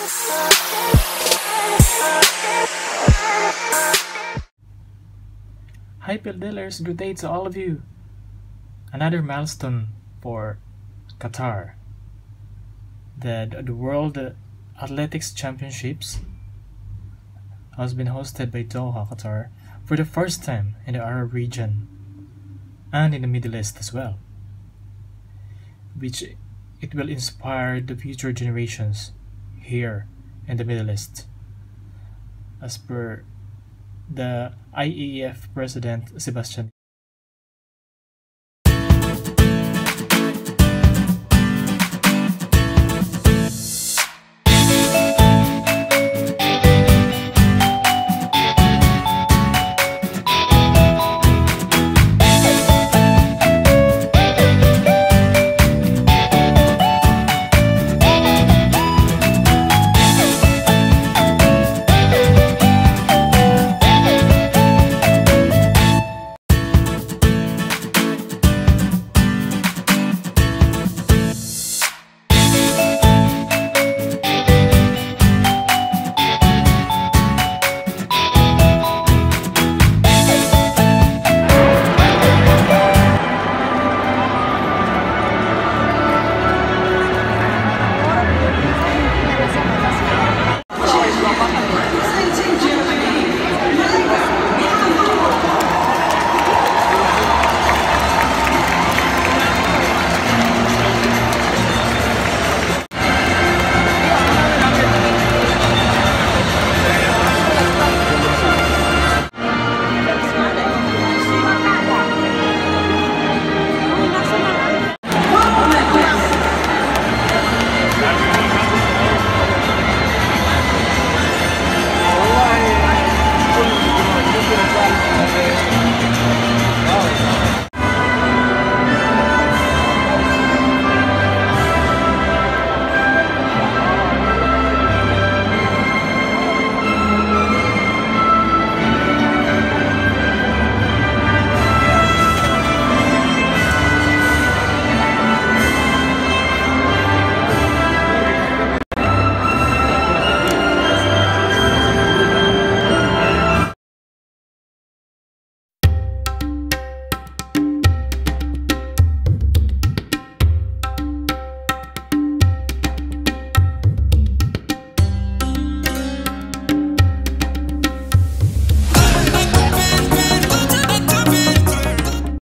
Hi Pildealers, good day to all of you. Another milestone for Qatar. The, the World Athletics Championships has been hosted by Doha, Qatar for the first time in the Arab region and in the Middle East as well. Which it will inspire the future generations here in the Middle East. As per the IAAF President Sebastian